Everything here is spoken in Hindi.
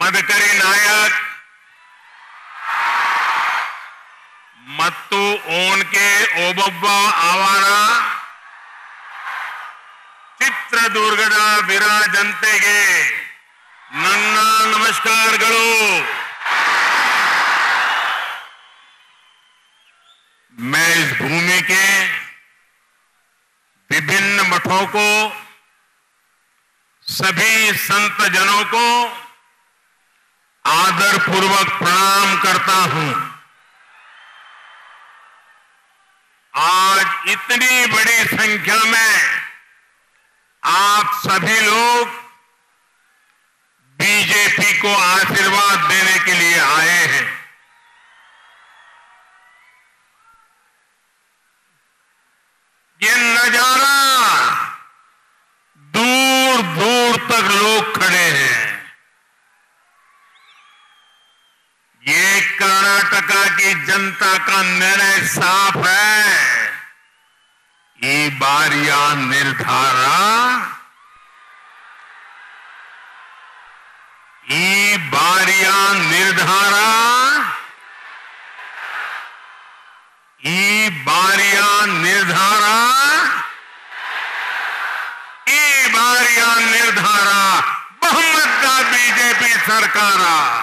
ಮದಕರಿ ನಾಯಕ್ ಮತ್ತು ಓನ್ಕೆ ಒಬ್ಬೊಬ್ಬ ಅವರ ಚಿತ್ರದುರ್ಗದ ವಿರ ಜನತೆಗೆ ನನ್ನ ನಮಸ್ಕಾರಗಳು मैं इस भूमि के विभिन्न मठों को सभी संत जनों को आदर पूर्वक प्रणाम करता हूँ। आज इतनी बड़ी संख्या में आप सभी लोग बीजेपी को आशीर्वाद देने के लिए आए हैं। कर्नाटका की जनता का निर्णय साफ़ है। ये बारिया निर्धारा ई बारिया निर्धारा ई बारिया निर्धारा ई बारिया निर्धारा, बहुमत का बीजेपी सरकारा।